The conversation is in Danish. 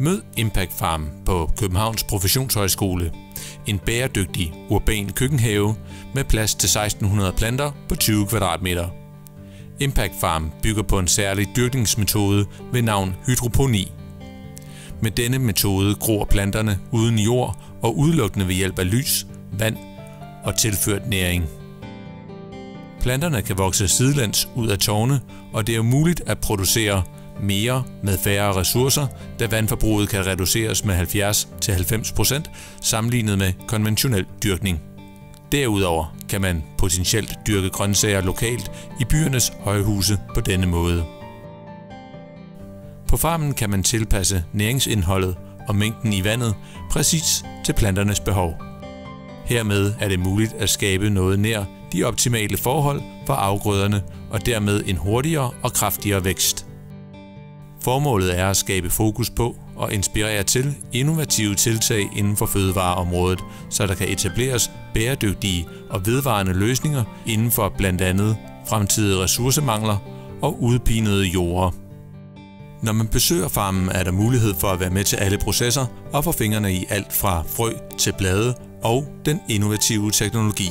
Mød Impact Farm på Københavns Professionshøjskole. En bæredygtig, urban køkkenhave med plads til 1600 planter på 20 kvadratmeter. Impact Farm bygger på en særlig dyrkningsmetode ved navn hydroponi. Med denne metode gror planterne uden jord og udelukkende ved hjælp af lys, vand og tilført næring. Planterne kan vokse sidelæns ud af tårne, og det er muligt at producere mere med færre ressourcer, da vandforbruget kan reduceres med 70-90% sammenlignet med konventionel dyrkning. Derudover kan man potentielt dyrke grøntsager lokalt i byernes højhuse på denne måde. På farmen kan man tilpasse næringsindholdet og mængden i vandet præcis til planternes behov. Hermed er det muligt at skabe noget nær de optimale forhold for afgrøderne og dermed en hurtigere og kraftigere vækst. Formålet er at skabe fokus på og inspirere til innovative tiltag inden for fødevareområdet, så der kan etableres bæredygtige og vedvarende løsninger inden for blandt andet fremtidige ressourcemangler og udpinede jorder. Når man besøger farmen, er der mulighed for at være med til alle processer og få fingrene i alt fra frø til blade og den innovative teknologi.